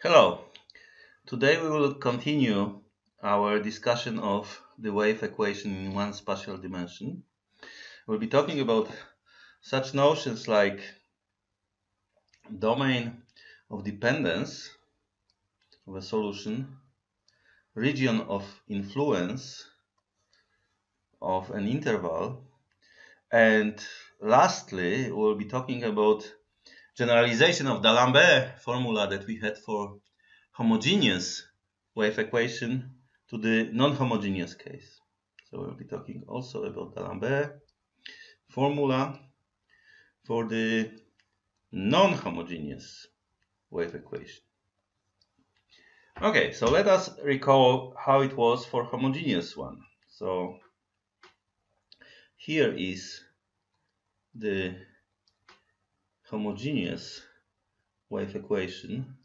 Hello. Today we will continue our discussion of the wave equation in one spatial dimension. We'll be talking about such notions like domain of dependence of a solution, region of influence of an interval, and lastly, we'll be talking about generalization of D'Alembert formula that we had for homogeneous wave equation to the non-homogeneous case. So we'll be talking also about D'Alembert formula for the non-homogeneous wave equation. Okay, so let us recall how it was for homogeneous one. So here is the homogeneous wave equation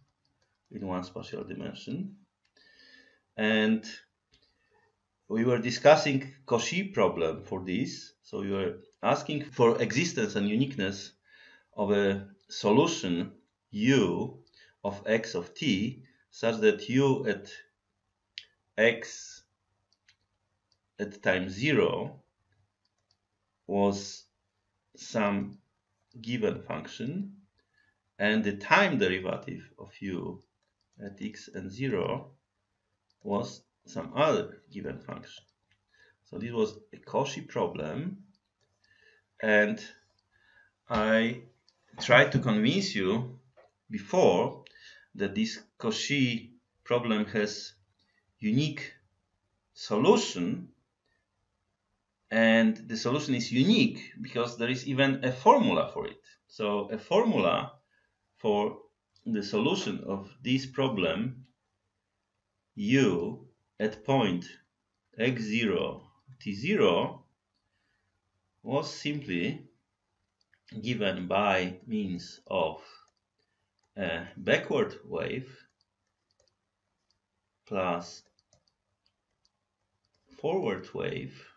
in one spatial dimension. And we were discussing Cauchy problem for this. So we were asking for existence and uniqueness of a solution u of x of t such that u at x at time 0 was some given function and the time derivative of u at x and 0 was some other given function. So this was a Cauchy problem and I tried to convince you before that this Cauchy problem has unique solution and the solution is unique because there is even a formula for it. So a formula for the solution of this problem u at point x0 t0 was simply given by means of a backward wave plus forward wave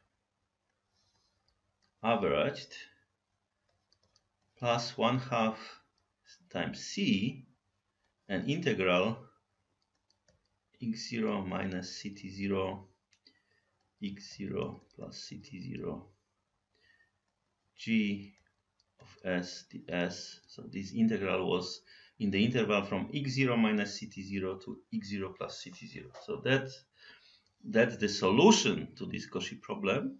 averaged plus 1 half times c and integral x0 minus ct0 x0 plus ct0 g of s ds. So this integral was in the interval from x0 minus ct0 to x0 plus ct0. So that, that's the solution to this Cauchy problem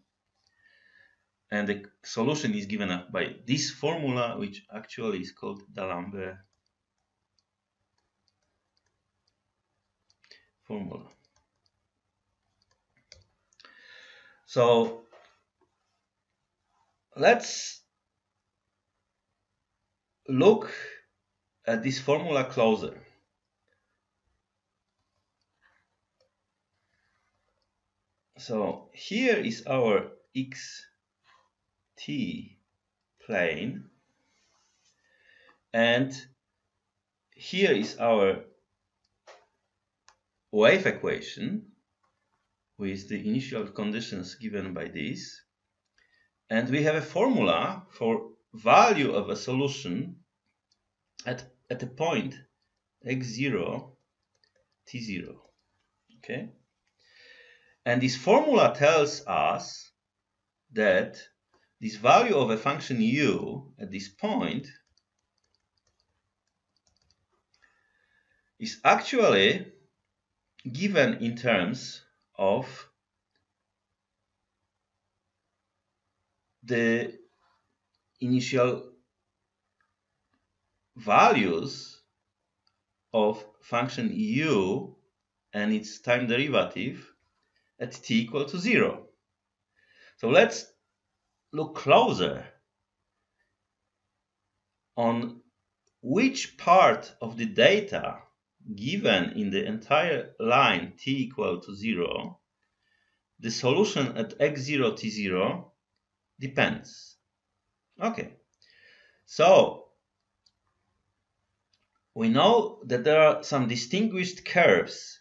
and the solution is given by this formula which actually is called D'Alembert formula. So let's look at this formula closer. So here is our x t plane. And here is our wave equation with the initial conditions given by this. And we have a formula for value of a solution at, at a point x0 t0 okay? And this formula tells us that this value of a function u at this point is actually given in terms of the initial values of function u and its time derivative at t equal to 0. So let's look closer on which part of the data given in the entire line t equal to 0, the solution at x0 t0 depends. Okay, so we know that there are some distinguished curves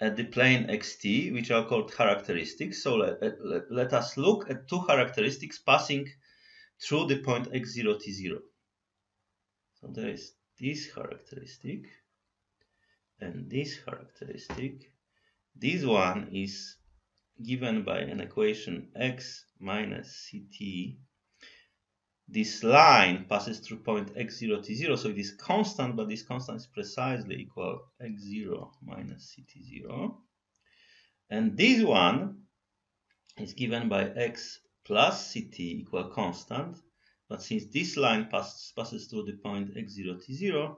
at the plane xt, which are called characteristics. So let, let, let us look at two characteristics passing through the point x0, t0. So there is this characteristic, and this characteristic. This one is given by an equation x minus ct. This line passes through point x0, t0, so it is constant, but this constant is precisely equal x0 minus ct0. And this one is given by x plus ct equal constant, but since this line passes, passes through the point x0, t0,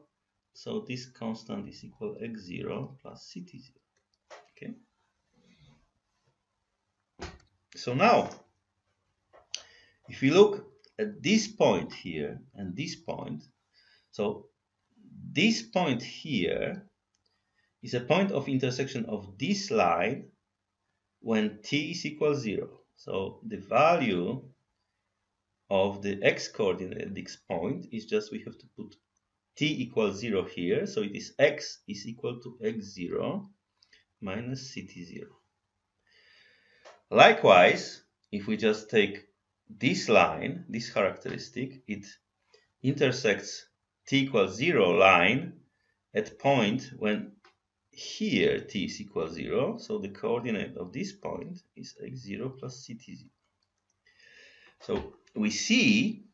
so this constant is equal x0 plus ct0. Okay. So now, if we look at this point here and this point, so this point here is a point of intersection of this line when t is equal 0. So the value of the x coordinate at this point is just we have to put t equals 0 here. So it is x is equal to x0 minus ct0. Likewise, if we just take this line, this characteristic, it intersects t equals 0 line at point when here t is equal 0, so the coordinate of this point is x0 plus ct0. So we see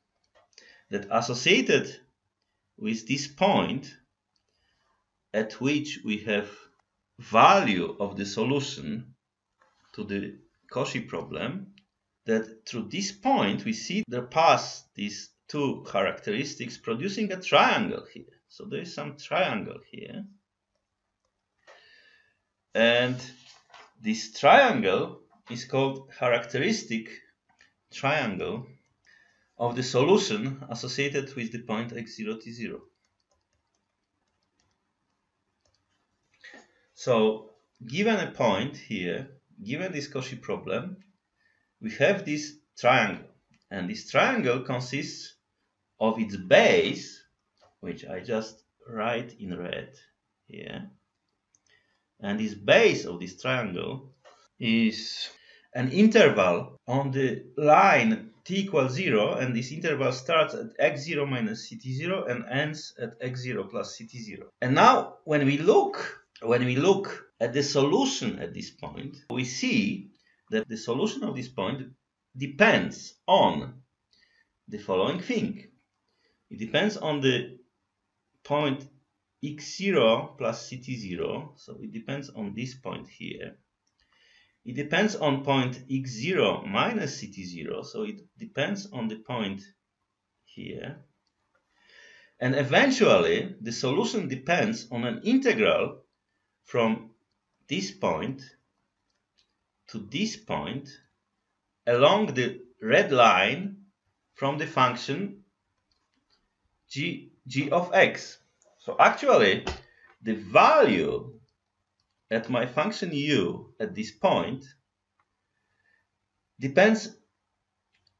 that associated with this point at which we have value of the solution to the Cauchy problem, that through this point we see there pass these two characteristics producing a triangle here. So there is some triangle here. And this triangle is called characteristic triangle of the solution associated with the point x0, t0. So given a point here, given this Cauchy problem, we have this triangle. And this triangle consists of its base, which I just write in red here. And this base of this triangle is an interval on the line t equals 0 and this interval starts at x0 minus ct0 and ends at x0 plus ct0. And now when we look when we look at the solution at this point, we see that the solution of this point depends on the following thing. It depends on the point x0 plus ct0, so it depends on this point here. It depends on point x0 minus ct0, so it depends on the point here. And eventually, the solution depends on an integral from this point to this point along the red line from the function g, g of x. So actually, the value at my function u at this point depends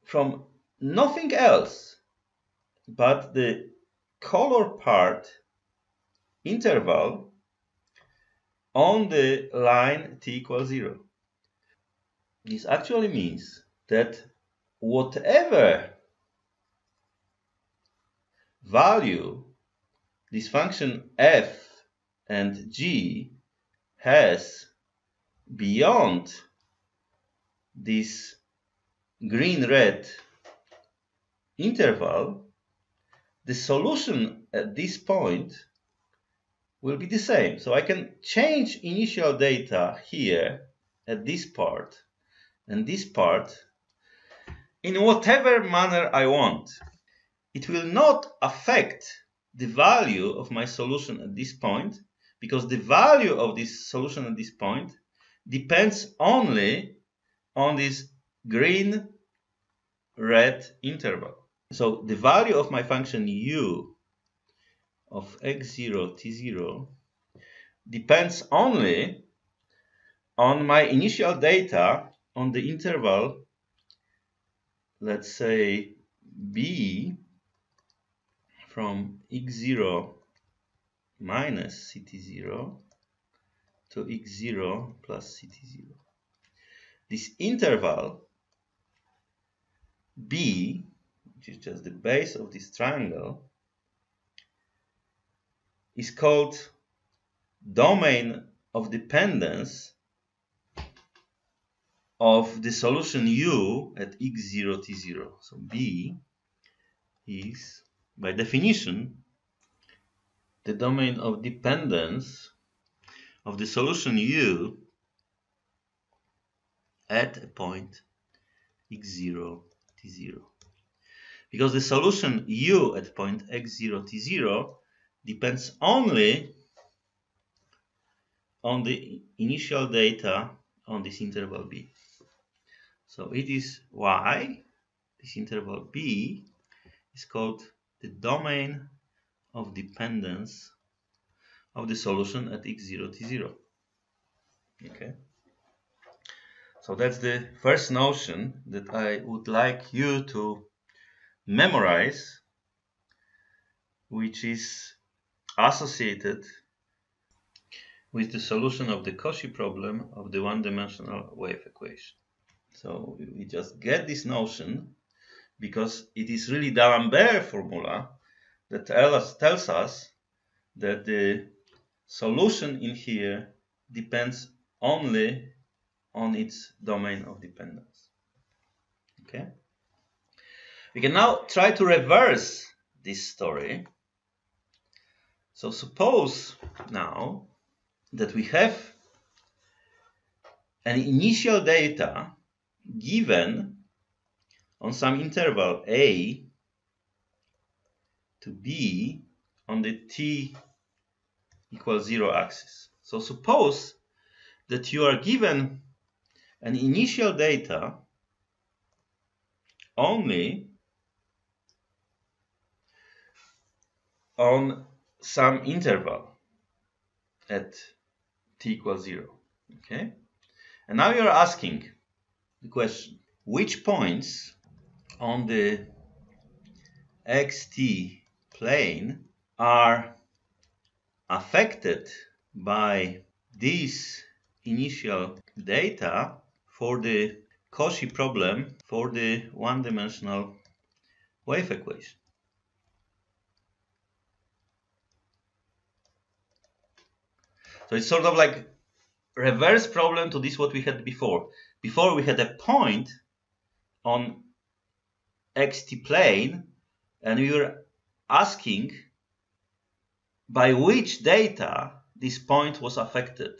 from nothing else but the color part interval on the line t equals 0. This actually means that whatever value this function f and g has beyond this green-red interval, the solution at this point will be the same. So I can change initial data here at this part and this part in whatever manner I want. It will not affect the value of my solution at this point because the value of this solution at this point depends only on this green red interval. So the value of my function u of x0, t0 depends only on my initial data on the interval, let's say b from x0 minus ct0 to x0 plus ct0. This interval b, which is just the base of this triangle, is called domain of dependence of the solution u at x0 t0. So B is, by definition, the domain of dependence of the solution u at a point x0 t0 because the solution u at point x0 t0 depends only on the initial data on this interval b. So it is why this interval b is called the domain of dependence of the solution at x0 t0. Okay. So that's the first notion that I would like you to memorize, which is associated with the solution of the Cauchy problem of the one-dimensional wave equation. So we just get this notion because it is really the D'Alembert formula that tells us that the solution in here depends only on its domain of dependence. Okay? We can now try to reverse this story. So suppose now that we have an initial data given on some interval a to b on the t equals 0 axis. So suppose that you are given an initial data only on some interval at t equals 0. Okay? And now you're asking the question, which points on the xt plane are affected by this initial data for the Cauchy problem for the one-dimensional wave equation. So it's sort of like reverse problem to this what we had before. Before we had a point on xt plane and we were asking by which data this point was affected.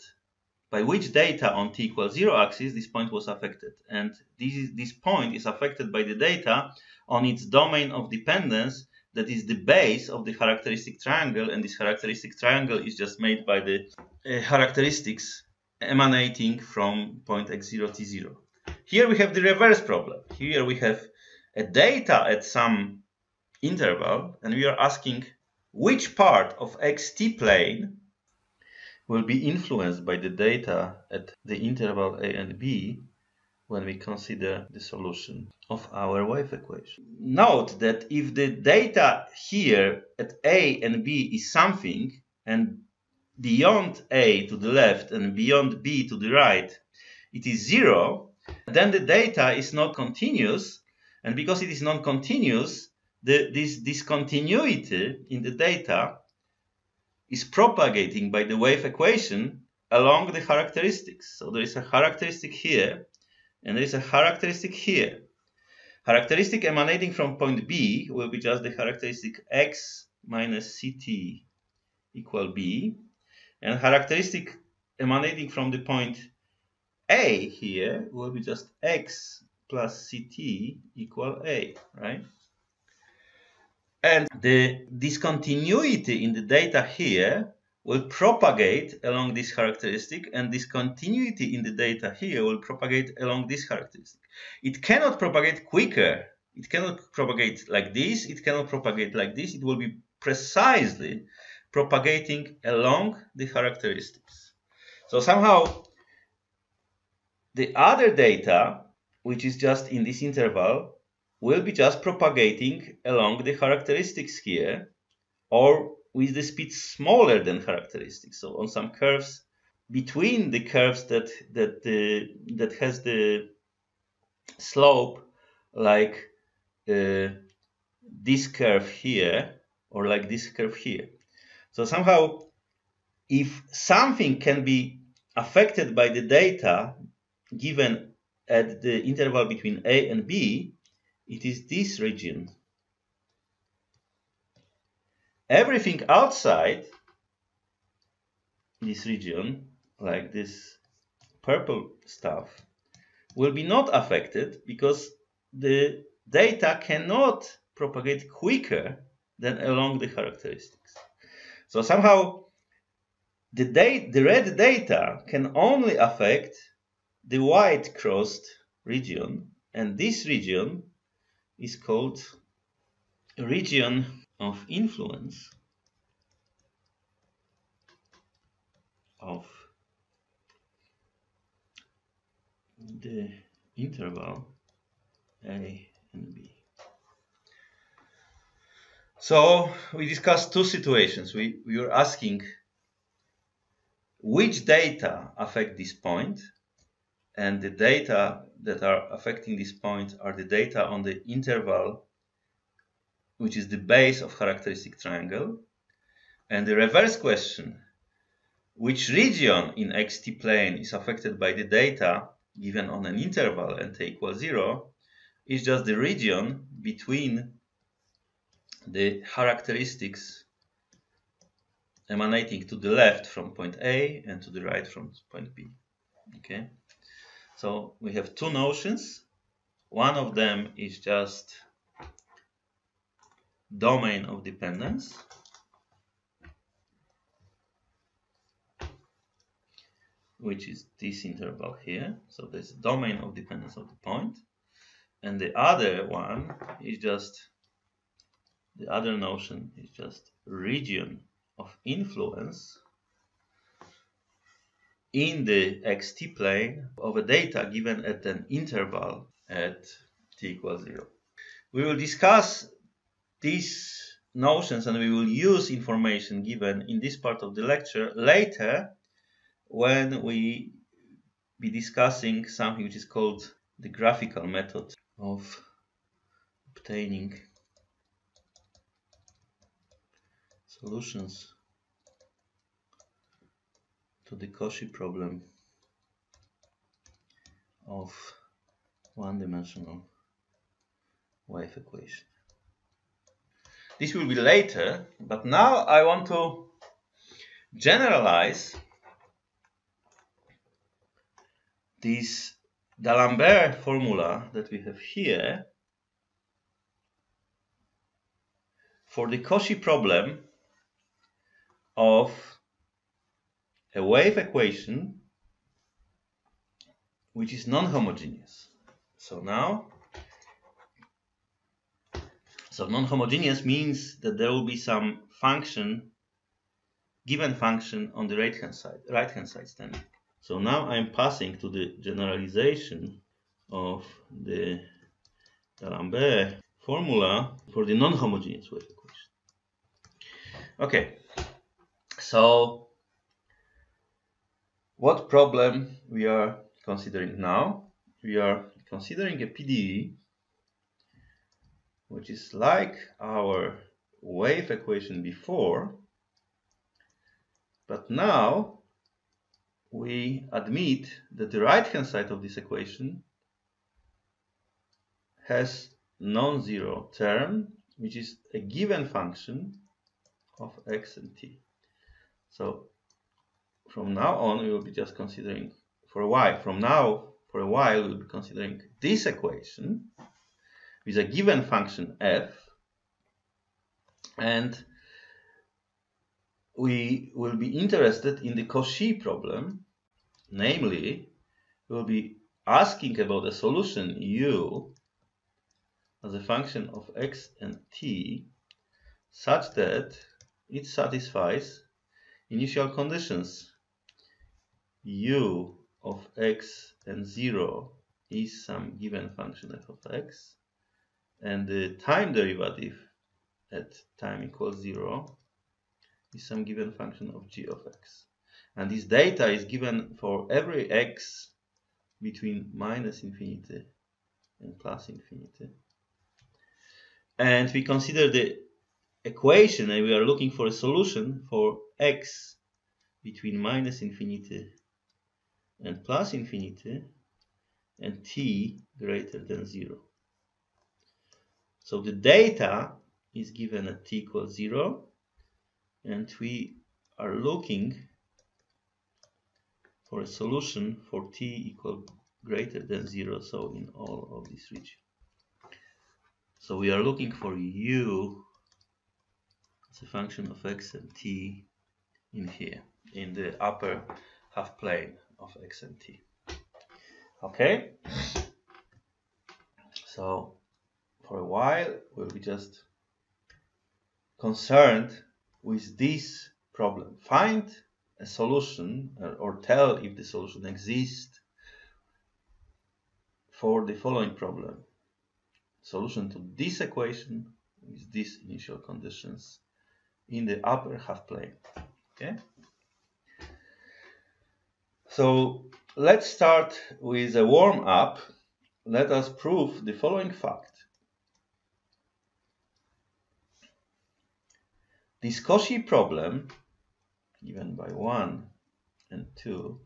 By which data on t equals 0 axis this point was affected. And this, is, this point is affected by the data on its domain of dependence that is the base of the characteristic triangle and this characteristic triangle is just made by the uh, characteristics emanating from point x0 t0. Here we have the reverse problem. Here we have a data at some interval and we are asking which part of xt plane will be influenced by the data at the interval a and b when we consider the solution of our wave equation. Note that if the data here at A and B is something and beyond A to the left and beyond B to the right it is zero, then the data is not continuous and because it is non-continuous this discontinuity in the data is propagating by the wave equation along the characteristics. So there is a characteristic here and there is a characteristic here. Characteristic emanating from point B will be just the characteristic x minus ct equal b. And characteristic emanating from the point A here will be just x plus ct equal a, right? And the discontinuity in the data here will propagate along this characteristic and this continuity in the data here will propagate along this characteristic. It cannot propagate quicker. It cannot propagate like this. It cannot propagate like this. It will be precisely propagating along the characteristics. So somehow the other data, which is just in this interval, will be just propagating along the characteristics here or with the speed smaller than characteristics. So on some curves between the curves that that the that has the slope like uh, this curve here or like this curve here. So somehow if something can be affected by the data given at the interval between A and B, it is this region. Everything outside this region, like this purple stuff, will be not affected because the data cannot propagate quicker than along the characteristics. So somehow the, the red data can only affect the white crossed region and this region is called region of influence of the interval A and B. So we discussed two situations. We, we were asking which data affect this point and the data that are affecting this point are the data on the interval which is the base of characteristic triangle and the reverse question which region in xt plane is affected by the data given on an interval and t equals 0 is just the region between the characteristics emanating to the left from point A and to the right from point B. Okay, so we have two notions. One of them is just domain of dependence. which is this interval here. So there's domain of dependence of the point. And the other one is just, the other notion is just region of influence in the xt plane of a data given at an interval at t equals 0. We will discuss these notions and we will use information given in this part of the lecture later when we be discussing something which is called the graphical method of obtaining solutions to the Cauchy problem of one-dimensional wave equation. This will be later, but now I want to generalize this D'Alembert formula that we have here for the Cauchy problem of a wave equation which is non-homogeneous. So now, so non-homogeneous means that there will be some function, given function on the right hand side, right hand side standing. So now I'm passing to the generalization of the D'Alembert formula for the non-homogeneous wave equation. Okay, so what problem we are considering now? We are considering a PDE which is like our wave equation before, but now we admit that the right hand side of this equation has non-zero term which is a given function of x and t. So from now on we will be just considering for a while, from now for a while we will be considering this equation with a given function f and we will be interested in the Cauchy problem. Namely, we'll be asking about a solution u as a function of x and t such that it satisfies initial conditions u of x and 0 is some given function f of x and the time derivative at time equals 0 is some given function of g of x. And this data is given for every x between minus infinity and plus infinity. And we consider the equation and we are looking for a solution for x between minus infinity and plus infinity and t greater than 0. So the data is given at t equals 0 and we are looking for a solution for t equal greater than 0 so in all of this region. So we are looking for u as a function of x and t in here in the upper half plane of x and t. Okay? So for a while we'll be just concerned with this problem. Find a solution uh, or tell if the solution exists for the following problem. Solution to this equation with these initial conditions in the upper half plane. Okay. So let's start with a warm up. Let us prove the following fact. This Cauchy problem, given by 1 and 2,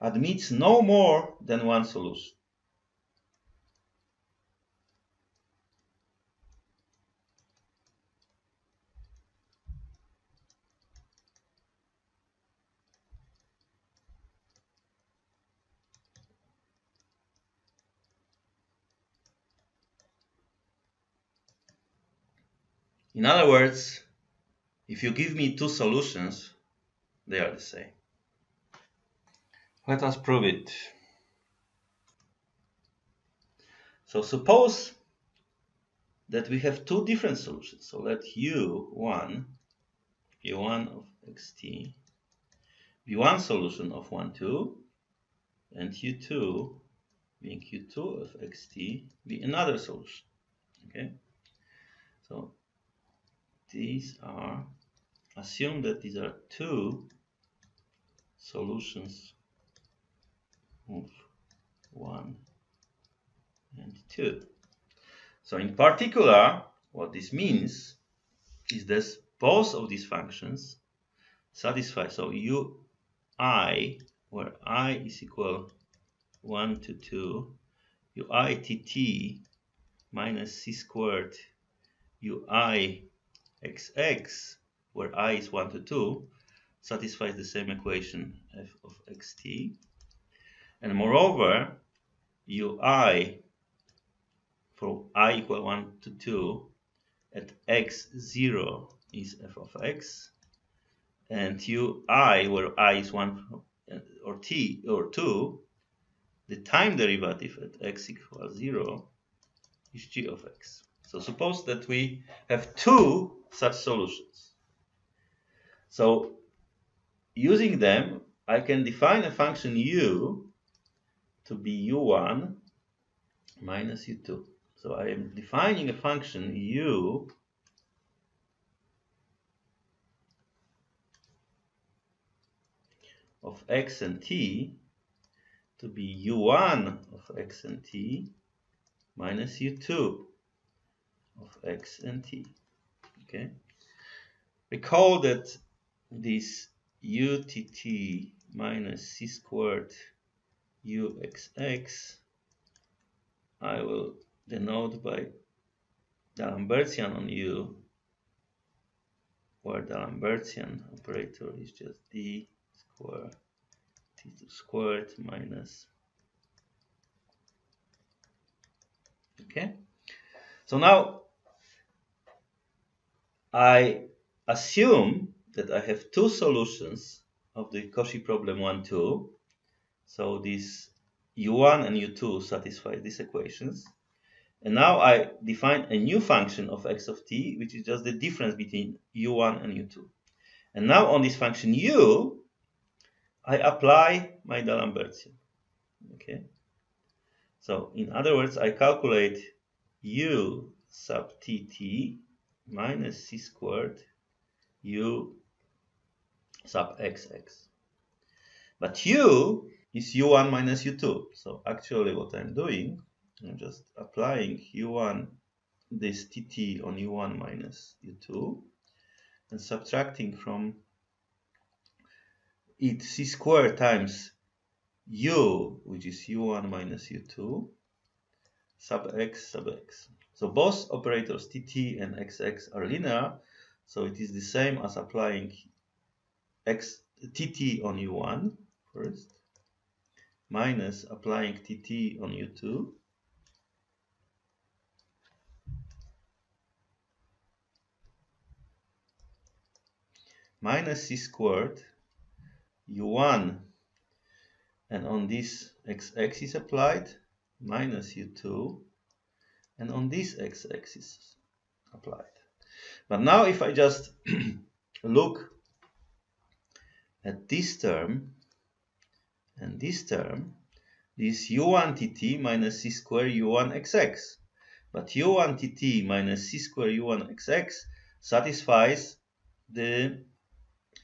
admits no more than one solution. In other words, if you give me two solutions, they are the same. Let us prove it. So suppose that we have two different solutions. So let u1, u1 of xt, be one solution of 1, 2, and u2, being u2 of xt, be another solution. Okay? So these are, assume that these are two solutions of 1 and 2. So in particular, what this means is that both of these functions satisfy, so ui, where i is equal 1 to 2, ui tt minus c squared ui xx, where i is 1 to 2, satisfies the same equation f of xt. And moreover, ui for i equal 1 to 2 at x0 is f of x. And ui, where i is 1 or t or 2, the time derivative at x equals 0 is g of x. So suppose that we have two such solutions. So using them, I can define a function u to be u1 minus u2. So I am defining a function u of x and t to be u1 of x and t minus u2 of x and t. Okay. Recall that this utt minus c squared uxx I will denote by D'Alembertian on u where the D'Alembertian operator is just d squared t2 squared minus okay so now I assume that I have two solutions of the Cauchy problem 1, 2. So these u1 and u2 satisfy these equations. And now I define a new function of x of t, which is just the difference between u1 and u2. And now on this function u, I apply my D'Alembertian. Okay. So in other words, I calculate u sub tt minus c squared u sub xx. But u is u1 minus u2. So actually what I'm doing, I'm just applying u1, this tt on u1 minus u2. and subtracting from it c squared times u, which is u1 minus u2, sub x sub x. So both operators tt and xx are linear, so it is the same as applying x tt on u1 first, minus applying tt on u2, minus c squared u1 and on this x-axis applied minus u2 and on this x-axis applied. But now if I just look at this term and this term, this u1 tt minus c square u1 xx. But u1 tt minus c square u1 xx satisfies the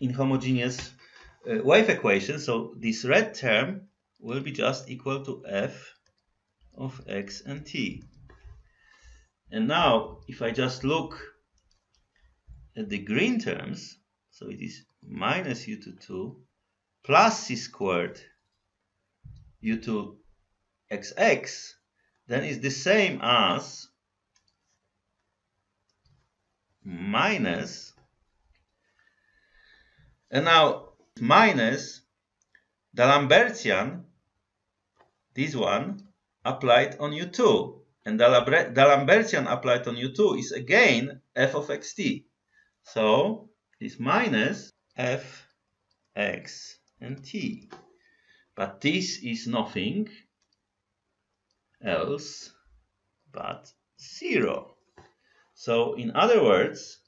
inhomogeneous uh, wave equation. So this red term will be just equal to f of x and t. And now, if I just look at the green terms, so it is minus u to 2 plus c squared u to xx, then is the same as minus, and now minus D'Alembertian, this one, applied on U2. And D'Alembertian applied on U2 is again f of xt. So this minus f x and t. But this is nothing else but 0. So in other words,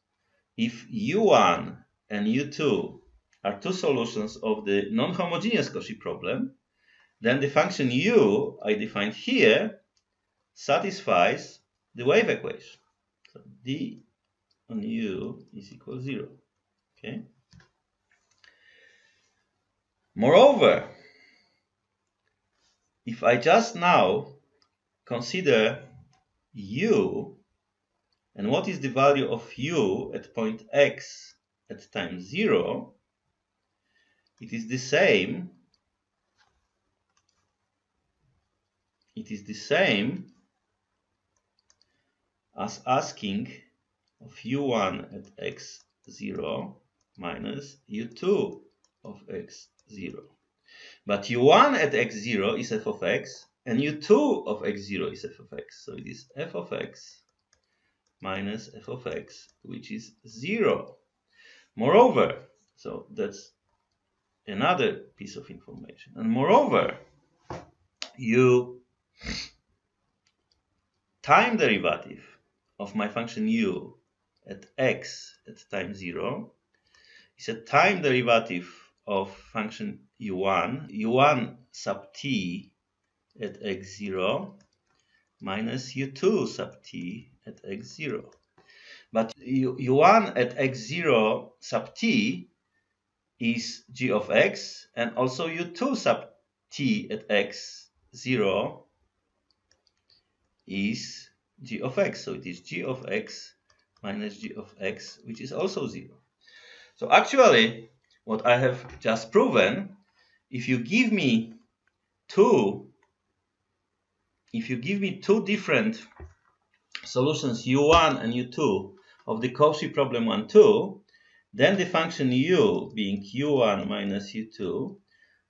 if u1 and u2 are two solutions of the non-homogeneous Cauchy problem, then the function u I defined here satisfies the wave equation. So d on u is equal to 0. Okay. Moreover, if I just now consider u and what is the value of u at point x at time 0, it is the same it is the same as asking of u1 at x0 minus u2 of x0. But u1 at x0 is f of x and u2 of x0 is f of x. So it is f of x minus f of x, which is 0. Moreover, so that's another piece of information. And moreover, you time derivative of my function u at x at time 0 is a time derivative of function u1, u1 sub t at x0 minus u2 sub t at x0. But u, u1 at x0 sub t is g of x and also u2 sub t at x0 is g of x. So it is g of x minus g of x, which is also 0. So actually, what I have just proven, if you give me two, if you give me two different solutions u1 and u2 of the Cauchy problem 1, 2, then the function u, being u1 minus u2,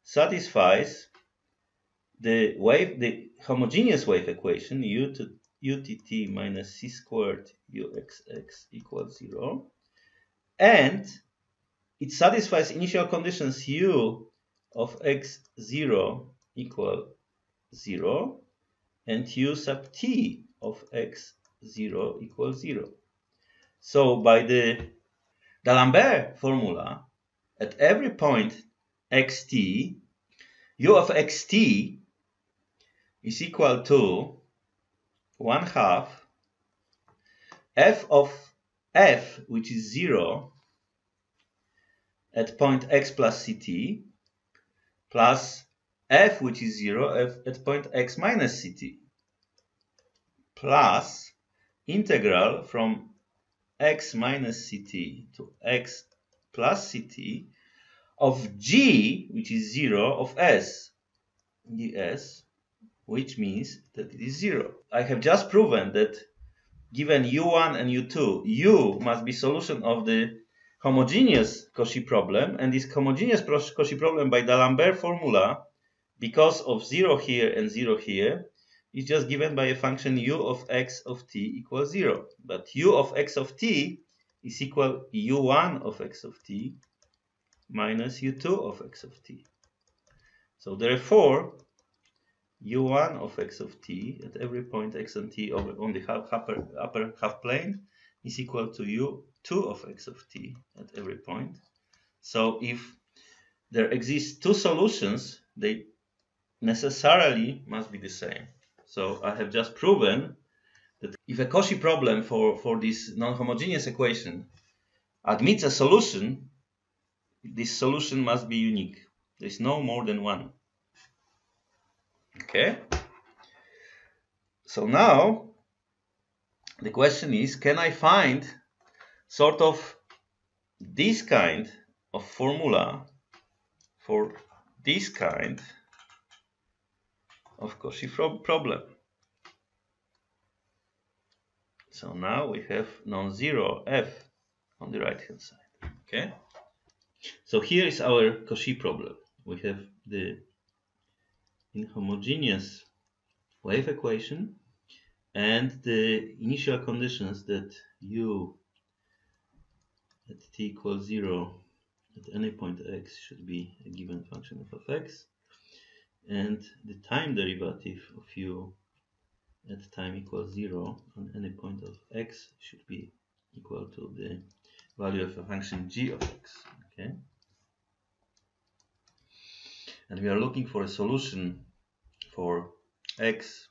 satisfies the wave, the homogeneous wave equation u to utt minus c squared uxx equals 0. And it satisfies initial conditions u of x0 equal 0 and u sub t of x0 equals 0. So by the D'Alembert formula, at every point xt, u of xt is equal to 1 half f of f, which is 0, at point x plus ct, plus f, which is 0, at point x minus ct, plus integral from x minus ct to x plus ct of g, which is 0, of s, ds, which means that it is 0. I have just proven that given u1 and u2, u must be solution of the homogeneous Cauchy problem, and this homogeneous Cauchy problem by D'Alembert formula, because of 0 here and 0 here, is just given by a function u of x of t equals 0. But u of x of t is equal u1 of x of t minus u2 of x of t. So therefore, u1 of x of t at every point x and t over on the upper, upper half plane is equal to u2 of x of t at every point. So if there exist two solutions, they necessarily must be the same. So I have just proven that if a Cauchy problem for, for this non-homogeneous equation admits a solution, this solution must be unique. There's no more than one. Okay? So now the question is, can I find sort of this kind of formula for this kind of Cauchy problem? So now we have non-zero f on the right hand side. Okay? So here is our Cauchy problem. We have the inhomogeneous wave equation and the initial conditions that u at t equals 0 at any point x should be a given function of fx and the time derivative of u at time equals 0 on any point of x should be equal to the value of a function g of x okay? And we are looking for a solution for x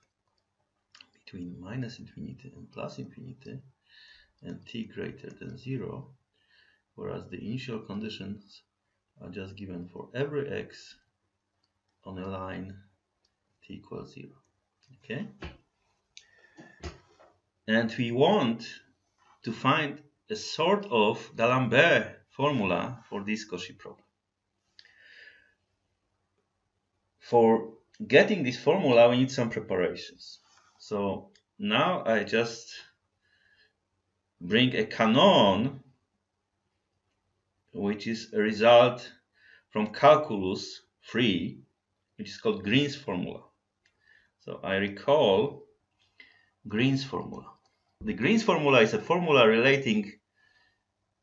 between minus infinity and plus infinity and t greater than 0 whereas the initial conditions are just given for every x on a line t equals 0 okay? And we want to find a sort of D'Alembert formula for this Cauchy problem. For getting this formula, we need some preparations. So now I just bring a canon, which is a result from calculus 3, which is called Green's formula. So I recall Green's formula. The Green's formula is a formula relating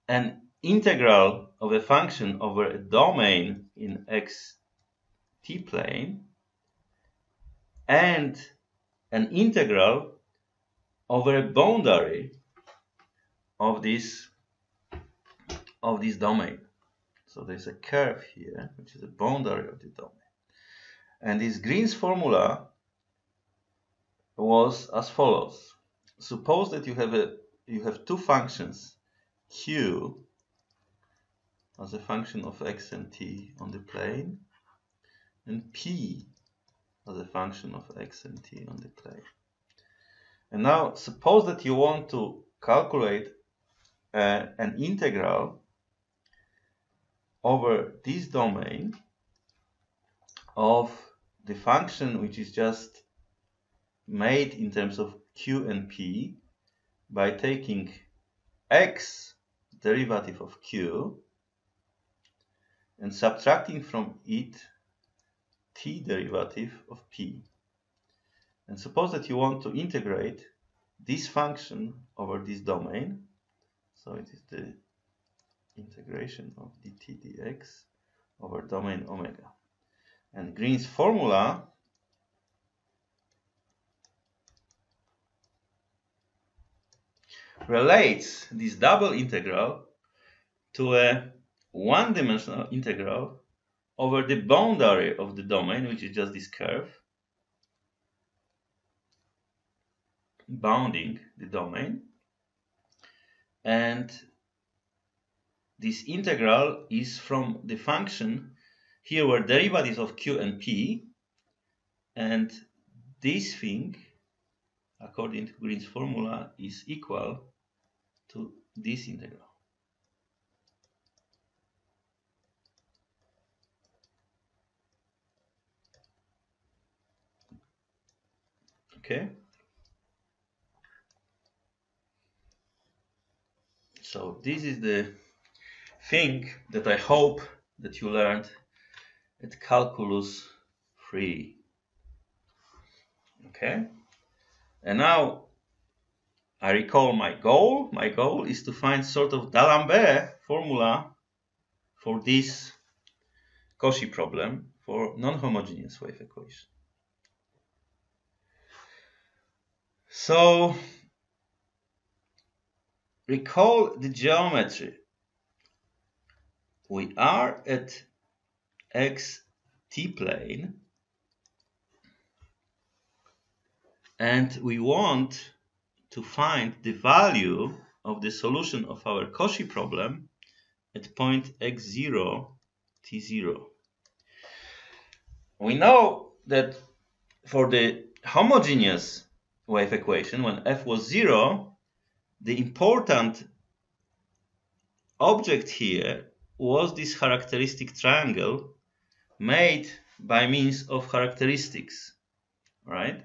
an integral of a function over a domain in x t-plane and an integral over a boundary of this of this domain. So there's a curve here, which is a boundary of the domain. And this Green's formula was as follows. Suppose that you have a you have two functions, q as a function of x and t on the plane, and p as a function of x and t on the plane. And now suppose that you want to calculate uh, an integral over this domain of the function which is just made in terms of q and p by taking x derivative of q and subtracting from it t derivative of p. And suppose that you want to integrate this function over this domain. So it is the integration of dt dx over domain omega. And Green's formula relates this double integral to a one-dimensional integral over the boundary of the domain, which is just this curve, bounding the domain. And this integral is from the function here were derivatives of q and p. And this thing, according to Green's formula, is equal to this integral. Okay. So this is the thing that I hope that you learned at calculus 3. Okay. And now I recall my goal. My goal is to find sort of D'Alembert formula for this Cauchy problem for non-homogeneous wave equation. So recall the geometry. We are at xt plane and we want to find the value of the solution of our Cauchy problem at point x0, t0. We know that for the homogeneous wave equation, when f was 0, the important object here was this characteristic triangle made by means of characteristics, right?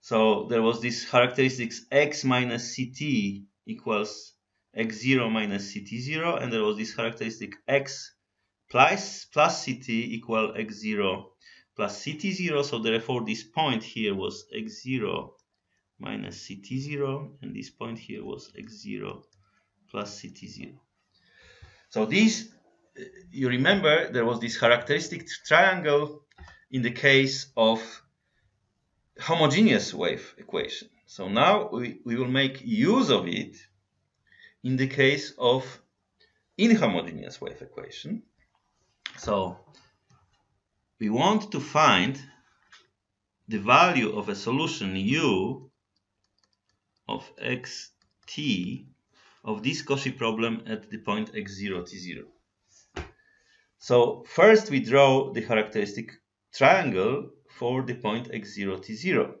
So there was this characteristics x minus ct equals x0 minus ct0, and there was this characteristic x plus, plus ct equal x0 plus ct0. So therefore this point here was x0 minus ct0, and this point here was x0 plus ct0. So this, uh, you remember, there was this characteristic triangle in the case of homogeneous wave equation. So now we, we will make use of it in the case of inhomogeneous wave equation. So we want to find the value of a solution u of xt of this Cauchy problem at the point x0, t0. So first we draw the characteristic triangle for the point x0, t0.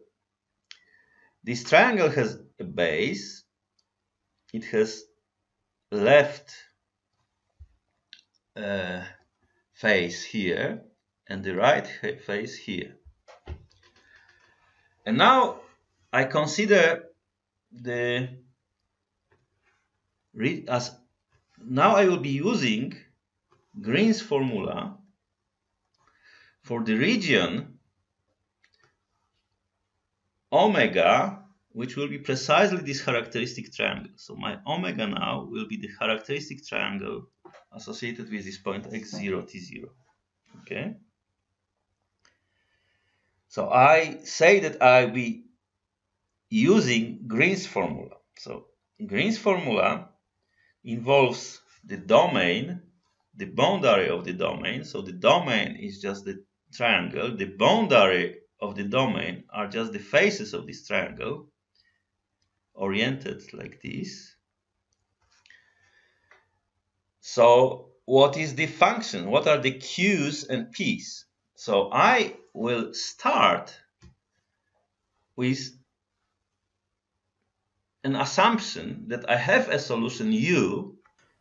This triangle has a base, it has left uh, face here and the right face here. And now I consider the as now I will be using Green's formula for the region omega, which will be precisely this characteristic triangle. So my omega now will be the characteristic triangle associated with this point x0, t0. Okay? So I say that I be using Green's formula. So Green's formula involves the domain, the boundary of the domain. So the domain is just the triangle. The boundary of the domain are just the faces of this triangle oriented like this. So what is the function? What are the Q's and P's? So I will start with an assumption that I have a solution U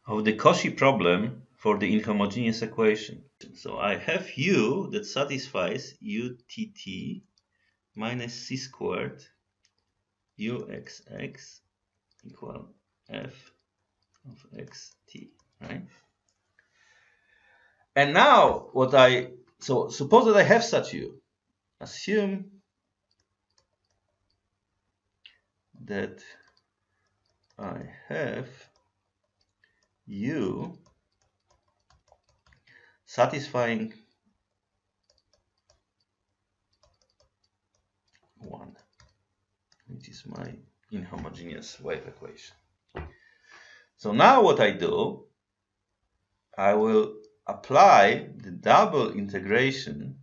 of the Cauchy problem for the inhomogeneous equation. So I have u that satisfies utt minus c squared uxx equal f of xt, right? And now what I, so suppose that I have such u. Assume that I have u satisfying one, which is my inhomogeneous wave equation. So now what I do, I will apply the double integration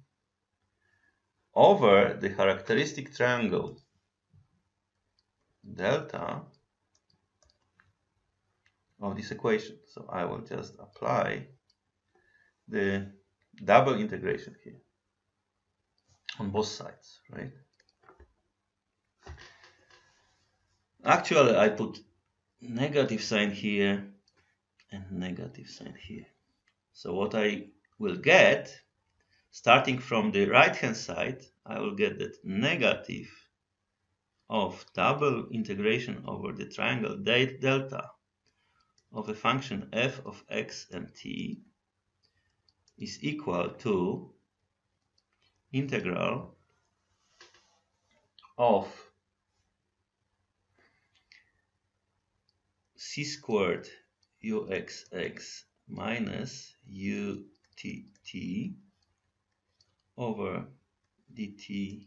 over the characteristic triangle delta of this equation. So I will just apply the double integration here on both sides, right? Actually, I put negative sign here and negative sign here. So what I will get, starting from the right hand side, I will get that negative of double integration over the triangle delta of a function f of x and t is equal to integral of c squared uxx minus utt over dt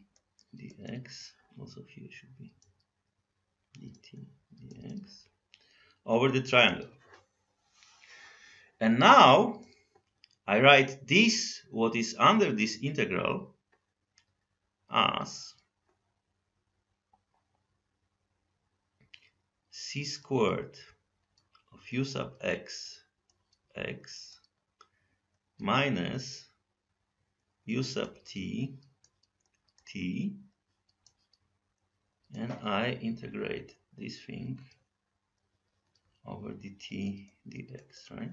dx also here should be dt dx over the triangle. And now I write this what is under this integral as c squared of u sub x x minus u sub t t and I integrate this thing over dt dx right?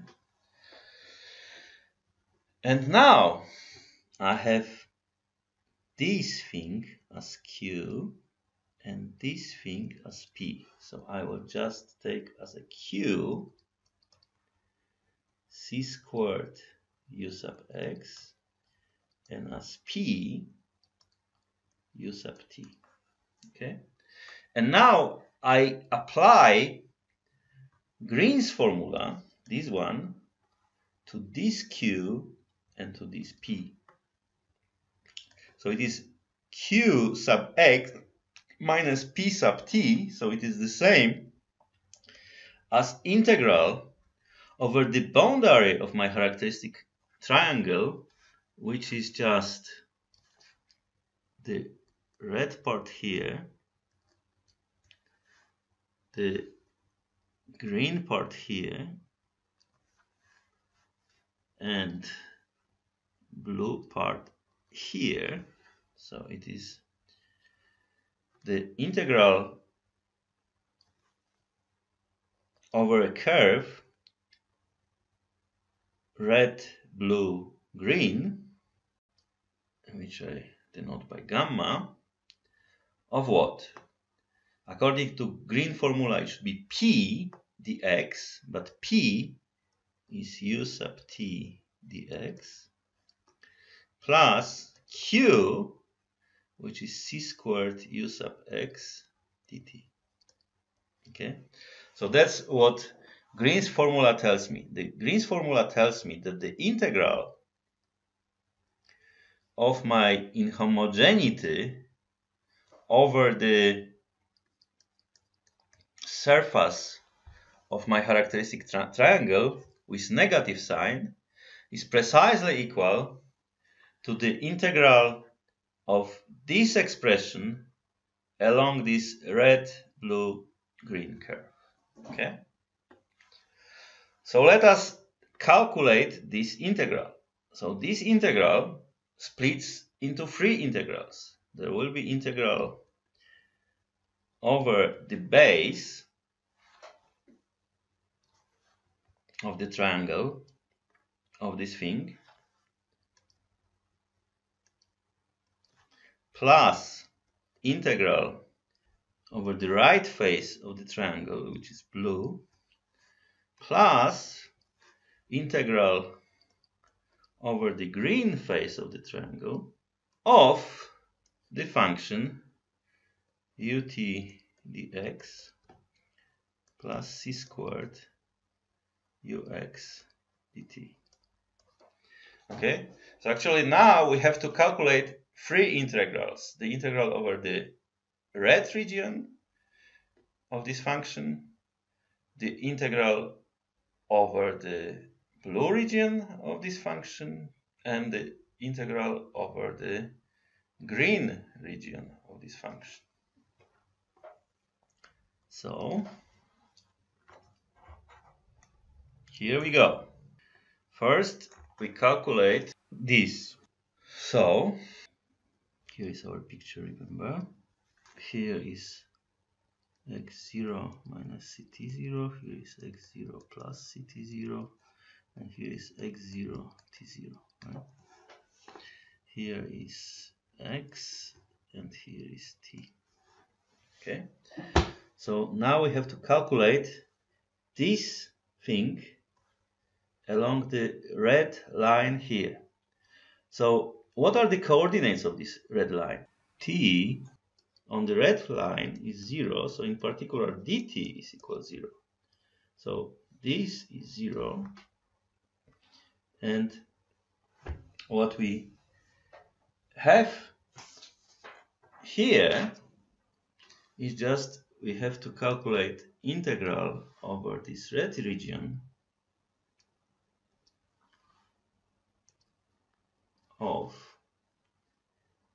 And now I have this thing as q and this thing as p. So I will just take as a q c squared u sub x and as p u sub t okay? And now I apply Green's formula this one to this q and to this p. So it is q sub x minus p sub t so it is the same as integral over the boundary of my characteristic triangle, which is just the red part here, the green part here, and blue part here. So it is the integral over a curve red, blue, green, which I denote by gamma, of what? According to green formula, it should be p dx, but p is u sub t dx, plus q, which is c squared u sub x dt. Okay, so that's what Green's formula tells me, the Green's formula tells me that the integral of my inhomogeneity over the surface of my characteristic tri triangle with negative sign is precisely equal to the integral of this expression along this red, blue, green curve. Okay? So let us calculate this integral. So this integral splits into three integrals. There will be integral over the base of the triangle of this thing plus integral over the right face of the triangle which is blue plus integral over the green face of the triangle of the function ut dx plus c squared ux dt. Okay, so actually now we have to calculate three integrals. The integral over the red region of this function, the integral over the blue region of this function and the integral over the green region of this function. So here we go. First we calculate this. So here is our picture remember. Here is x0 minus ct0, here is x0 plus ct0, and here is x0 t0. Right? Here is x, and here is t. Okay, so now we have to calculate this thing along the red line here. So what are the coordinates of this red line? t on the red line is 0, so in particular dt is equal to 0. So this is 0, and what we have here is just we have to calculate integral over this red region of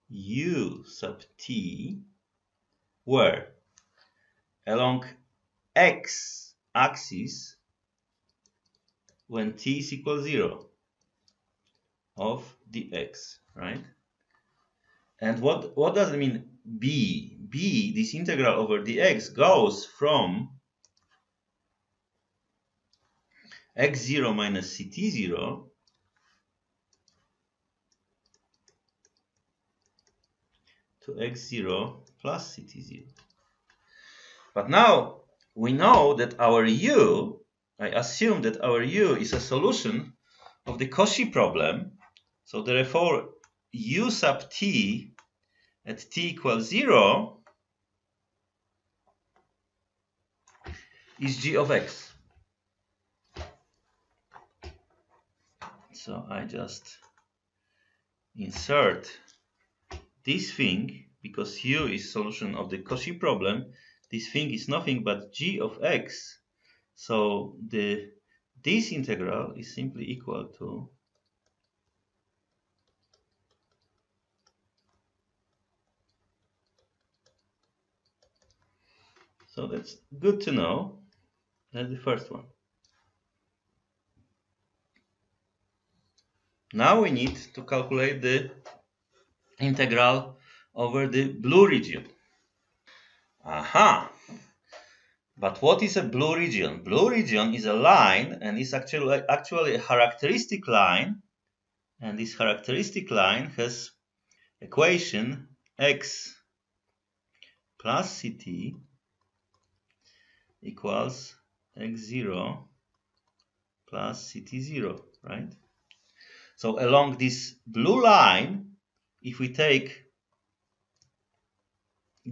u sub t where along x axis when t is equal 0 of dx, right? And what, what does it mean b? b, this integral over dx goes from x0 minus ct0 to x0 plus ct0. But now we know that our u, I assume that our u is a solution of the Cauchy problem. So therefore u sub t at t equals 0 is g of x. So I just insert this thing, because u is solution of the Cauchy problem, this thing is nothing but g of x. So the this integral is simply equal to So that's good to know. That's the first one. Now we need to calculate the integral over the blue region. Aha! But what is a blue region? Blue region is a line and is actually, actually a characteristic line. And this characteristic line has equation x plus ct equals x0 plus ct0, right? So along this blue line, if we take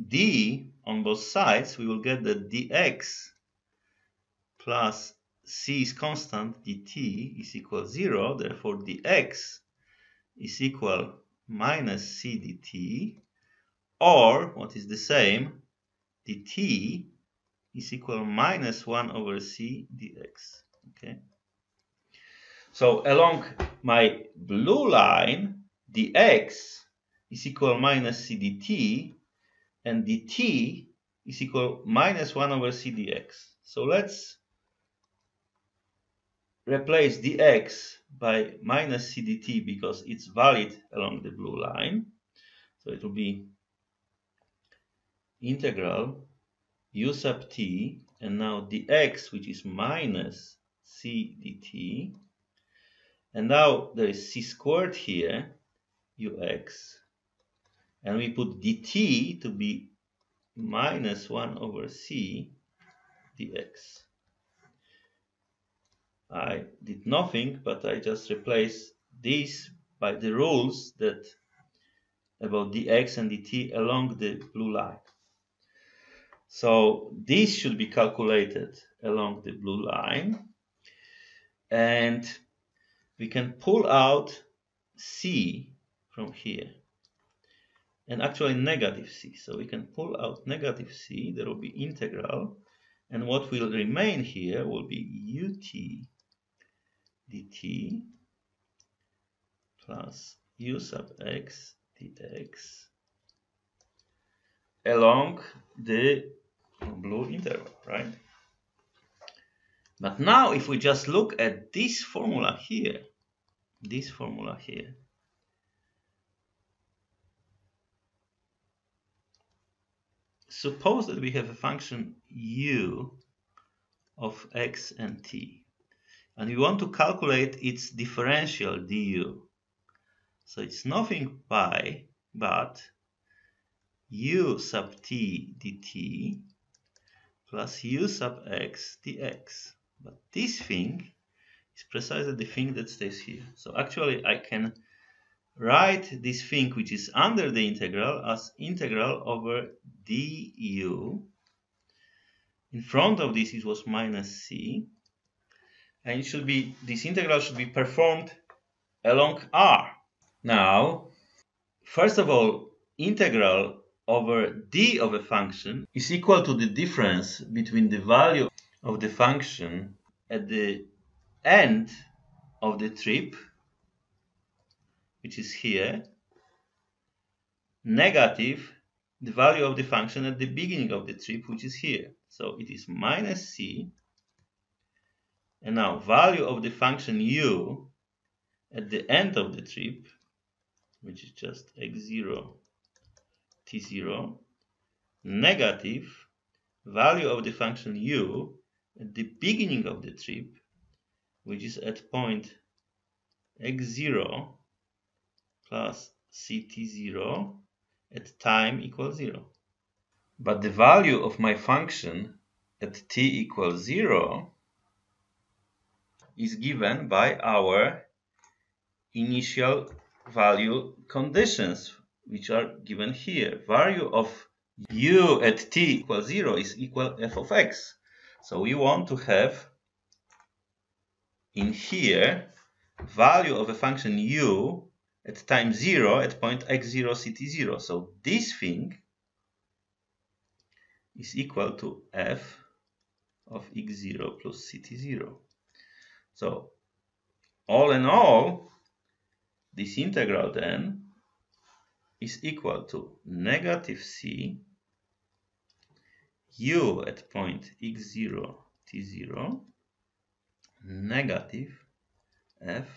d on both sides, we will get that dx plus c is constant, dt is equal 0, therefore dx is equal minus c dt, or what is the same, dt is equal minus 1 over c dx. Okay. So along my blue line, dx is equal minus c dt and dt is equal minus 1 over c dx. So let's replace dx by minus c dt because it's valid along the blue line. So it will be integral u sub t and now dx which is minus c dt and now there is c squared here ux and we put dt to be minus 1 over c dx. I did nothing, but I just replaced this by the rules that about dx and dt along the blue line. So this should be calculated along the blue line and we can pull out c from here and actually negative c. So we can pull out negative c, there will be integral, and what will remain here will be ut dt plus u sub x dx along the blue interval, right? But now if we just look at this formula here, this formula here, suppose that we have a function u of x and t and we want to calculate its differential du. So it's nothing by but u sub t dt plus u sub x dx. But this thing is precisely the thing that stays here. So actually I can write this thing which is under the integral as integral over du. In front of this it was minus c. And it should be this integral should be performed along r. Now, first of all, integral over d of a function is equal to the difference between the value of the function at the end of the trip, which is here, negative the value of the function at the beginning of the trip, which is here. So it is minus c. And now value of the function u at the end of the trip, which is just x0 t0 negative value of the function u at the beginning of the trip, which is at point x0 plus ct0 at time equals 0. But the value of my function at t equals 0 is given by our initial value conditions which are given here. Value of u at t equals 0 is equal f of x. So we want to have in here value of a function u at time 0 at point x0 ct0. So this thing is equal to f of x0 plus ct0. So all in all, this integral then is equal to negative c u at point x0 t0 negative f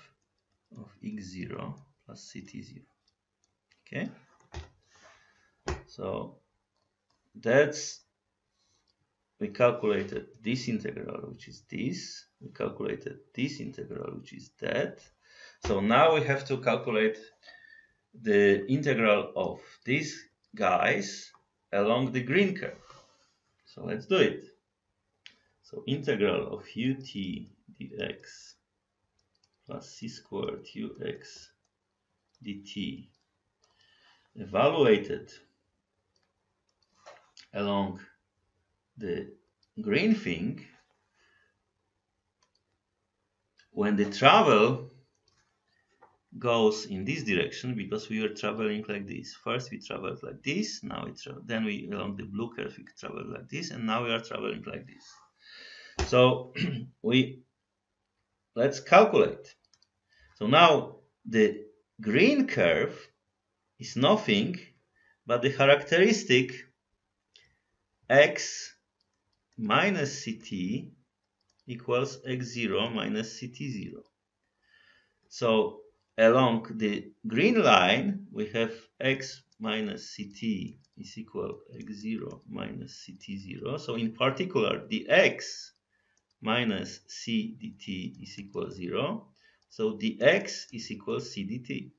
of x0 plus ct0 okay so that's we calculated this integral which is this we calculated this integral which is that so now we have to calculate the integral of these guys along the green curve. So let's do it. So integral of ut dx plus c squared ux dt evaluated along the green thing when the travel goes in this direction because we were traveling like this. First we traveled like this, now travel, then we along the blue curve we traveled like this, and now we are traveling like this. So we let's calculate. So now the green curve is nothing but the characteristic x minus ct equals x0 minus ct0. So along the green line, we have x minus ct is equal x0 minus ct0. So in particular, the x minus c dt is equal 0. So the x is equal c dt.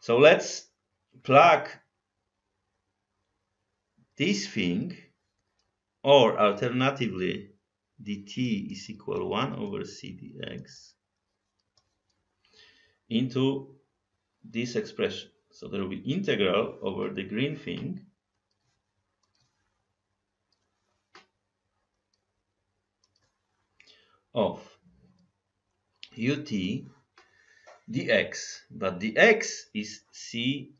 So let's plug this thing, or alternatively, dt is equal 1 over c dx into this expression. So there will be integral over the green thing of ut dx, but dx is c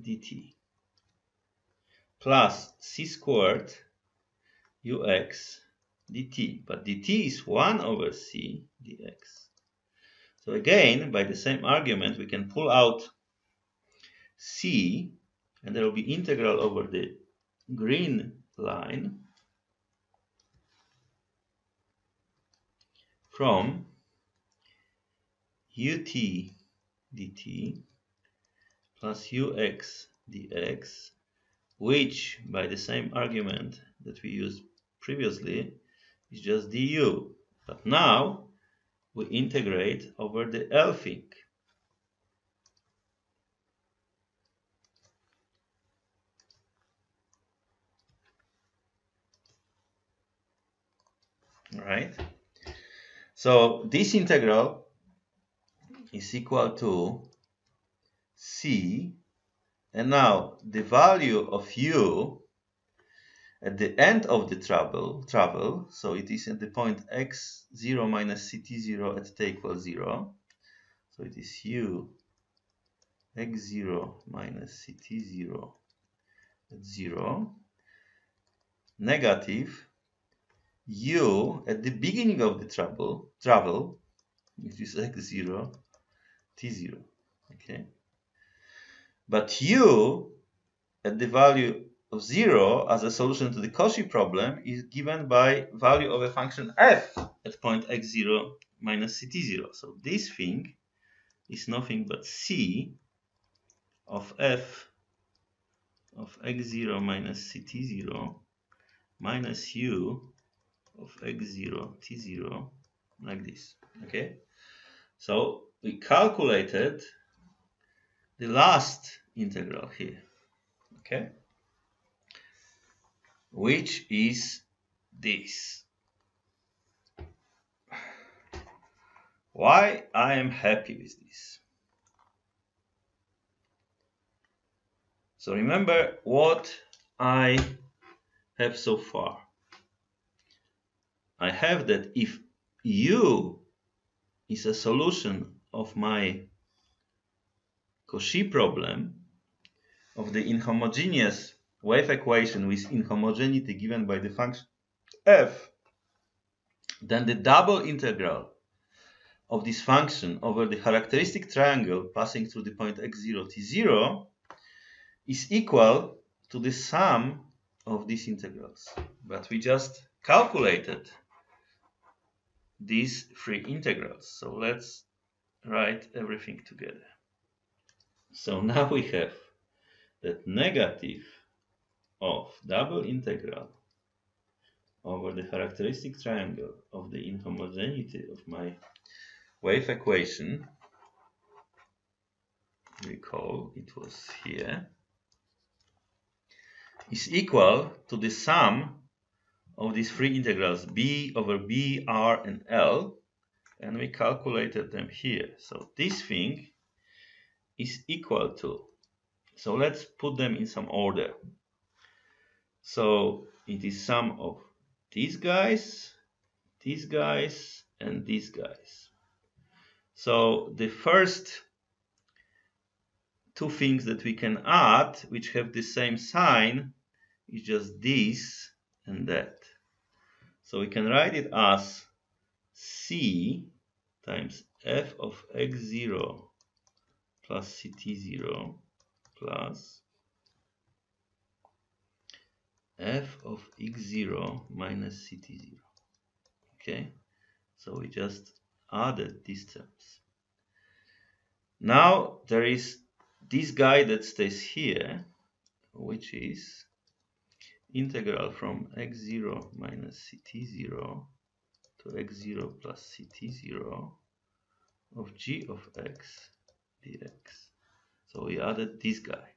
dt plus c squared ux dt, but dt is 1 over c dx. So again, by the same argument, we can pull out c, and there will be integral over the green line from ut dt plus ux dx which by the same argument that we used previously is just du. But now we integrate over the thing. Right? So this integral is equal to c and now the value of u at the end of the travel, travel, so it is at the point x0 minus ct0 at t equals 0. So it is u x0 minus ct0 at 0 negative u at the beginning of the travel, travel which is x0 t0 okay but u at the value of 0 as a solution to the Cauchy problem is given by value of a function f at point x0 minus ct0. So this thing is nothing but c of f of x0 minus ct0 minus u of x0 t0 like this. Okay, so we calculated the last integral here. Okay which is this. Why I am happy with this? So remember what I have so far. I have that if u is a solution of my Cauchy problem of the inhomogeneous wave equation with inhomogeneity given by the function f, then the double integral of this function over the characteristic triangle passing through the point x0, t0 is equal to the sum of these integrals. But we just calculated these three integrals. So let's write everything together. So now we have that negative of double integral over the characteristic triangle of the inhomogeneity of my wave equation recall it was here is equal to the sum of these three integrals b over b, r, and l and we calculated them here. So this thing is equal to, so let's put them in some order. So it is sum of these guys, these guys, and these guys. So the first two things that we can add, which have the same sign, is just this and that. So we can write it as C times f of x0 plus ct0 plus f of x0 minus ct0. Okay, so we just added these terms. Now there is this guy that stays here, which is integral from x0 minus ct0 to x0 plus ct0 of g of x dx. So we added this guy.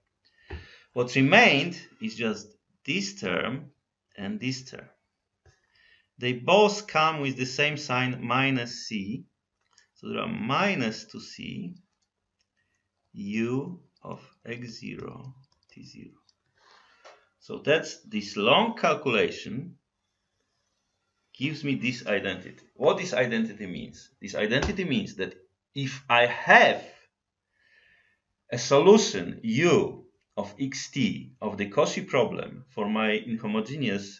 What remained is just this term and this term. They both come with the same sign minus c. So there are minus to c u of x0 t0. So that's this long calculation gives me this identity. What this identity means? This identity means that if I have a solution u of xt of the Cauchy problem for my inhomogeneous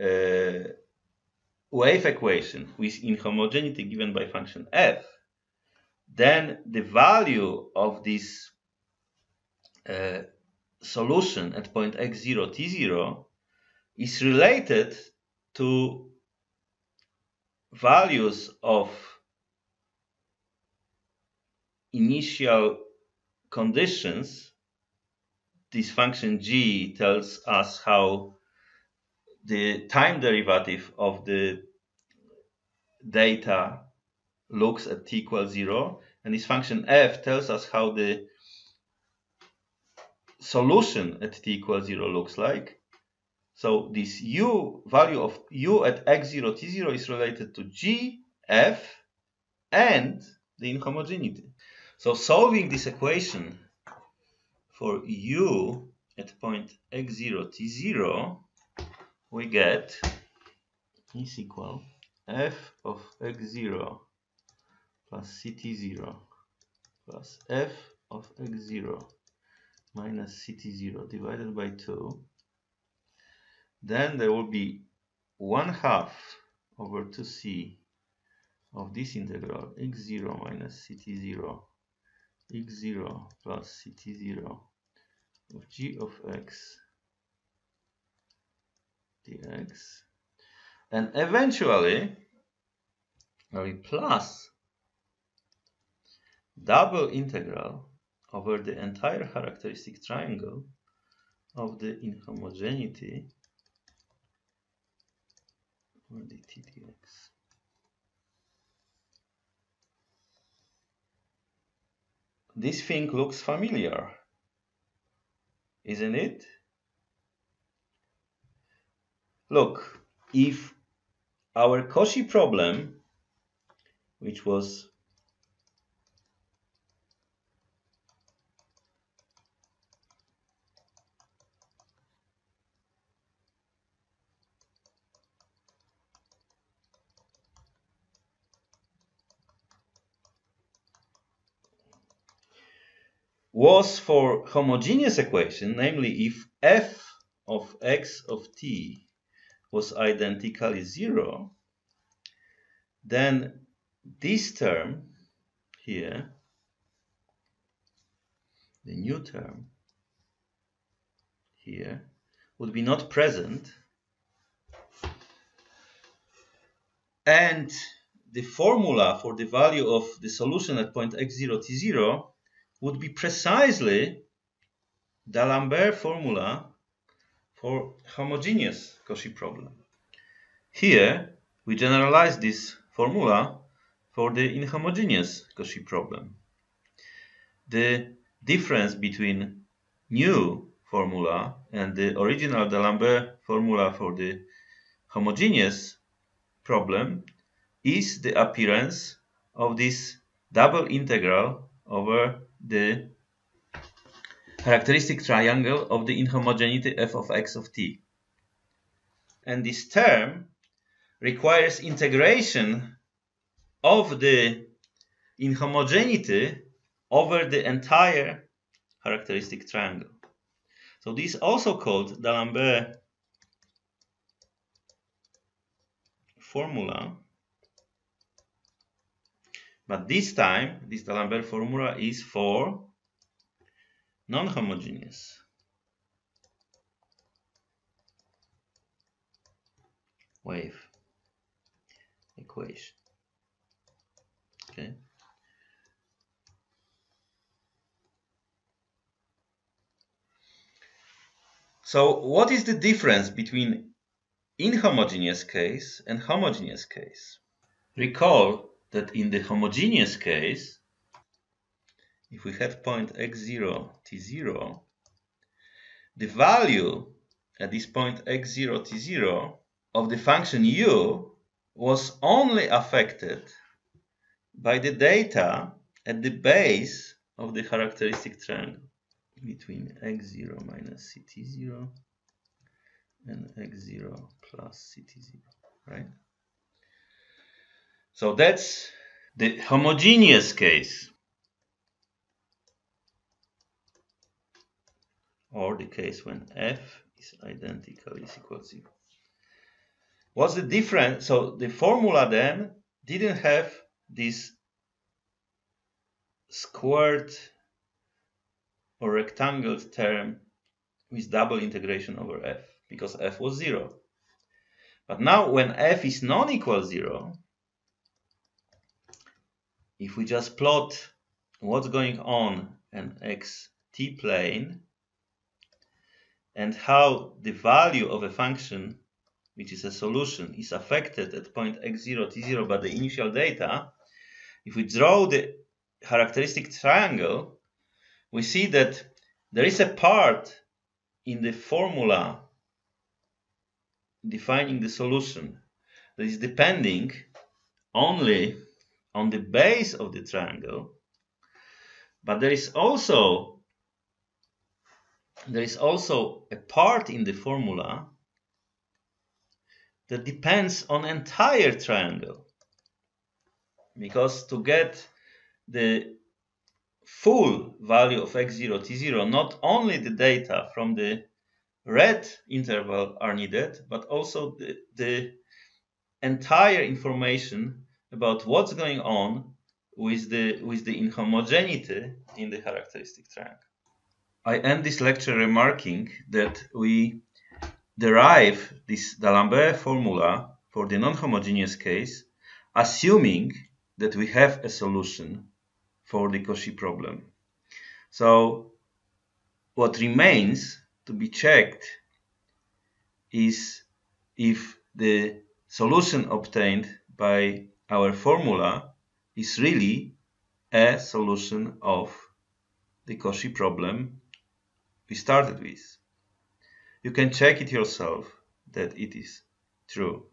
uh, wave equation with inhomogeneity given by function f, then the value of this uh, solution at point x0, t0 is related to values of initial conditions this function g tells us how the time derivative of the data looks at t equals 0 and this function f tells us how the solution at t equals 0 looks like. So this u value of u at x0, t0 is related to g, f, and the inhomogeneity. So solving this equation for u at point x0, t0, we get is equal f of x0 plus ct0 plus f of x0 minus ct0 divided by 2 then there will be 1 half over 2c of this integral x0 minus ct0 x0 plus ct0 of g of x dx. And eventually will be plus double integral over the entire characteristic triangle of the inhomogeneity This thing looks familiar, isn't it? Look, if our Cauchy problem, which was was for homogeneous equation, namely if f of x of t was identically zero, then this term here, the new term here, would be not present. And the formula for the value of the solution at point x0, t0 would be precisely the D'Alembert formula for homogeneous Cauchy problem. Here, we generalize this formula for the inhomogeneous Cauchy problem. The difference between new formula and the original D'Alembert formula for the homogeneous problem is the appearance of this double integral over the characteristic triangle of the inhomogeneity f of x of t. And this term requires integration of the inhomogeneity over the entire characteristic triangle. So this is also called D'Alembert formula but this time, this D'Alembert formula is for non-homogeneous. wave equation. Okay. So what is the difference between inhomogeneous case and homogeneous case? Recall that in the homogeneous case, if we had point x0, t0, the value at this point x0, t0 of the function u was only affected by the data at the base of the characteristic triangle between x0 minus ct0 and x0 plus ct0, right? So that's the homogeneous case. Or the case when f is identical is equal to 0. What's the difference? So the formula then didn't have this squared or rectangled term with double integration over f because f was 0. But now when f is non-equal 0, if we just plot what's going on in xt plane and how the value of a function, which is a solution, is affected at point x0, t0 by the initial data, if we draw the characteristic triangle, we see that there is a part in the formula defining the solution that is depending only on the base of the triangle, but there is also there is also a part in the formula that depends on entire triangle. Because to get the full value of x0, t0, not only the data from the red interval are needed, but also the, the entire information about what's going on with the, with the inhomogeneity in the characteristic triangle. I end this lecture remarking that we derive this D'Alembert formula for the non-homogeneous case, assuming that we have a solution for the Cauchy problem. So what remains to be checked is if the solution obtained by our formula is really a solution of the Cauchy problem we started with. You can check it yourself that it is true.